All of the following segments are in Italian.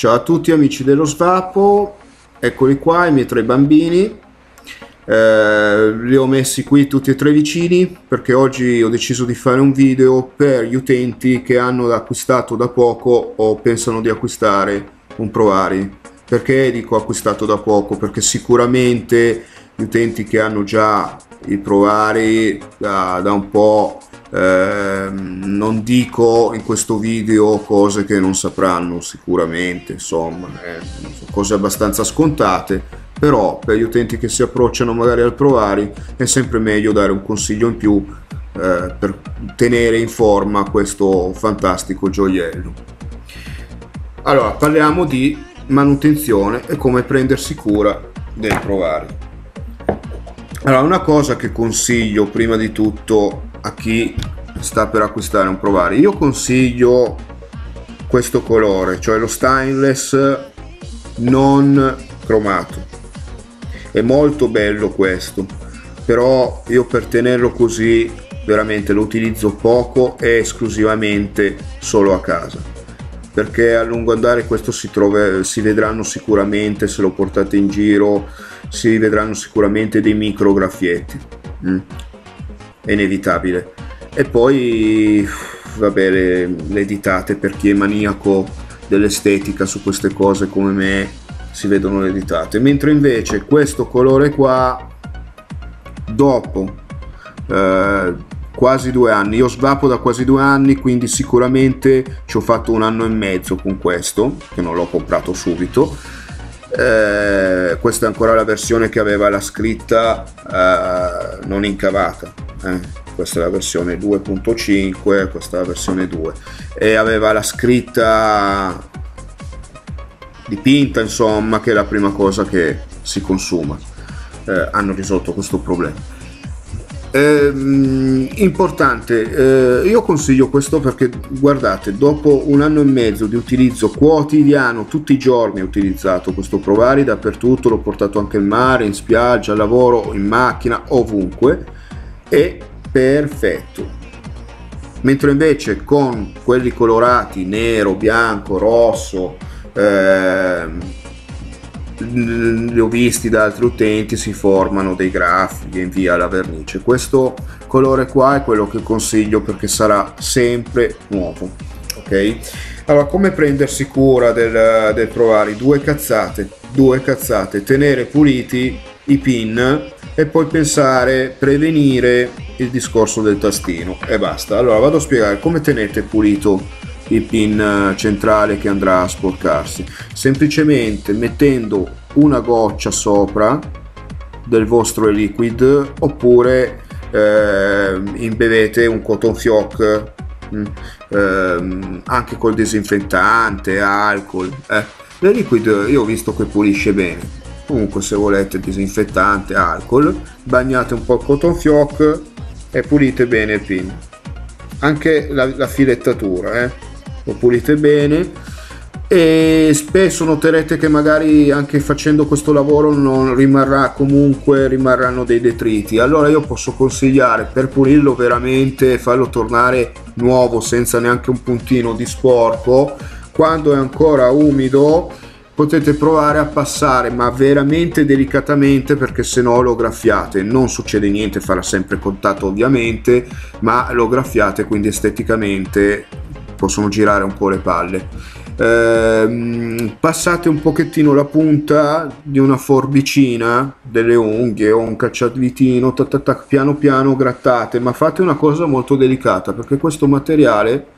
Ciao a tutti amici dello Svapo, eccoli qua i miei tre bambini, eh, li ho messi qui tutti e tre vicini perché oggi ho deciso di fare un video per gli utenti che hanno acquistato da poco o pensano di acquistare un Provari. Perché dico acquistato da poco? Perché sicuramente gli utenti che hanno già il Provari da, da un po' Eh, non dico in questo video cose che non sapranno sicuramente, insomma, eh, cose abbastanza scontate, però per gli utenti che si approcciano magari al Provari è sempre meglio dare un consiglio in più eh, per tenere in forma questo fantastico gioiello. Allora, parliamo di manutenzione e come prendersi cura del Provari. Allora, una cosa che consiglio prima di tutto a chi sta per acquistare un provare. Io consiglio questo colore cioè lo stainless non cromato. È molto bello questo però io per tenerlo così veramente lo utilizzo poco e esclusivamente solo a casa perché a lungo andare questo si, trova, si vedranno sicuramente se lo portate in giro si vedranno sicuramente dei micro graffietti mm è inevitabile. E poi, vabbè, le, le ditate per chi è maniaco dell'estetica su queste cose come me si vedono le ditate. Mentre invece questo colore qua, dopo eh, quasi due anni, io svapo da quasi due anni, quindi sicuramente ci ho fatto un anno e mezzo con questo, che non l'ho comprato subito. Eh, questa è ancora la versione che aveva la scritta eh, non incavata eh, questa è la versione 2.5 questa è la versione 2 e aveva la scritta dipinta insomma che è la prima cosa che si consuma eh, hanno risolto questo problema eh, importante, eh, io consiglio questo perché guardate, dopo un anno e mezzo di utilizzo quotidiano, tutti i giorni ho utilizzato questo Provari dappertutto, l'ho portato anche in mare, in spiaggia, al lavoro, in macchina, ovunque è perfetto. Mentre invece con quelli colorati nero, bianco, rosso ehm, li ho visti da altri utenti si formano dei grafici in via la vernice. Questo colore qua è quello che consiglio perché sarà sempre nuovo ok? Allora come prendersi cura del, del provare due cazzate? Due cazzate tenere puliti i pin e poi pensare, prevenire il discorso del tastino e basta. Allora vado a spiegare come tenete pulito il pin eh, centrale che andrà a sporcarsi. Semplicemente mettendo una goccia sopra del vostro liquid oppure eh, imbevete un cotton fioc eh, anche col disinfettante, alcol. Eh. Il liquid io ho visto che pulisce bene comunque se volete disinfettante alcol bagnate un po' il cotton fioc e pulite bene il pin anche la, la filettatura eh? Lo pulite bene. E spesso noterete che magari anche facendo questo lavoro non rimarrà comunque rimarranno dei detriti. Allora io posso consigliare per pulirlo veramente farlo tornare nuovo senza neanche un puntino di sporco. Quando è ancora umido potete provare a passare ma veramente delicatamente perché se no lo graffiate. Non succede niente farà sempre contatto ovviamente ma lo graffiate quindi esteticamente possono girare un po' le palle eh, passate un pochettino la punta di una forbicina delle unghie o un cacciavitino tac, tac, tac, piano piano grattate ma fate una cosa molto delicata perché questo materiale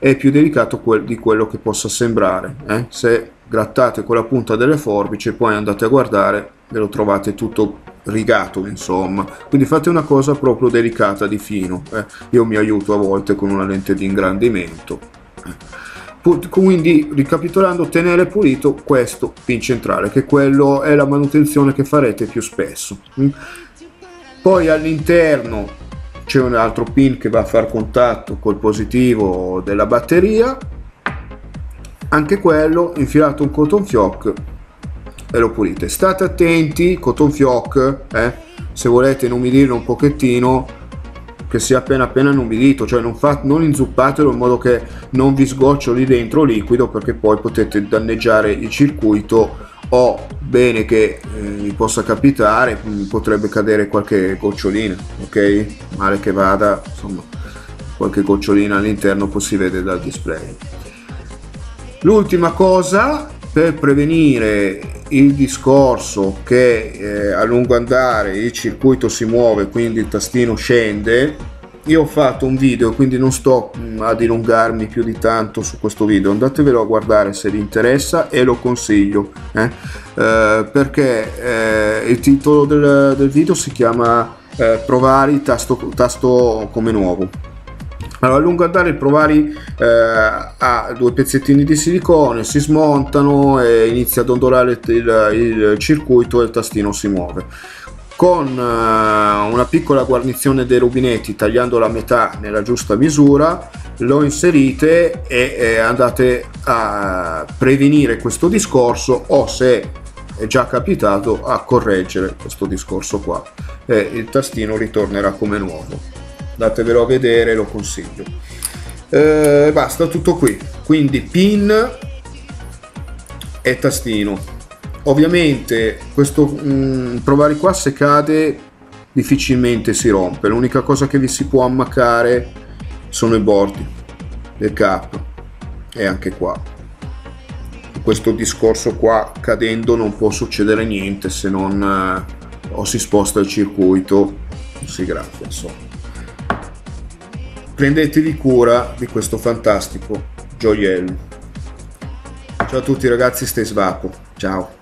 è più delicato di quello che possa sembrare eh? se grattate con la punta delle forbici e poi andate a guardare e lo trovate tutto rigato insomma quindi fate una cosa proprio delicata di fino eh. io mi aiuto a volte con una lente di ingrandimento eh. quindi ricapitolando tenere pulito questo pin centrale che quello è la manutenzione che farete più spesso mm. poi all'interno c'è un altro pin che va a far contatto col positivo della batteria anche quello infilato un cotton fioc e lo pulite. State attenti cotton fioc eh, se volete inumidirlo un pochettino che sia appena appena inumidito, cioè non, fa, non inzuppatelo in modo che non vi sgoccioli dentro liquido perché poi potete danneggiare il circuito. O bene che eh, mi possa capitare potrebbe cadere qualche gocciolina ok? Male che vada insomma qualche gocciolina all'interno poi si vede dal display. L'ultima cosa per prevenire il discorso che eh, a lungo andare il circuito si muove quindi il tastino scende io ho fatto un video quindi non sto mm, a dilungarmi più di tanto su questo video andatevelo a guardare se vi interessa e lo consiglio eh? Eh, perché eh, il titolo del, del, video si chiama eh, provare tasto, tasto come nuovo allora, a lungo andare il Provari eh, ha due pezzettini di silicone, si smontano e inizia ad ondolare il, il circuito e il tastino si muove. Con uh, una piccola guarnizione dei rubinetti tagliando la metà nella giusta misura lo inserite e, e andate a prevenire questo discorso o se è già capitato a correggere questo discorso qua. E il tastino ritornerà come nuovo datevelo a vedere lo consiglio. Eh, basta tutto qui. Quindi pin e tastino. Ovviamente questo mh, mm, provare qua se cade difficilmente si rompe. L'unica cosa che vi si può ammaccare sono i bordi del capo e anche qua. Questo discorso qua cadendo non può succedere niente se non eh, o si sposta il circuito. Si graffia insomma prendetevi cura di questo fantastico gioiello. Ciao a tutti ragazzi stay svapo ciao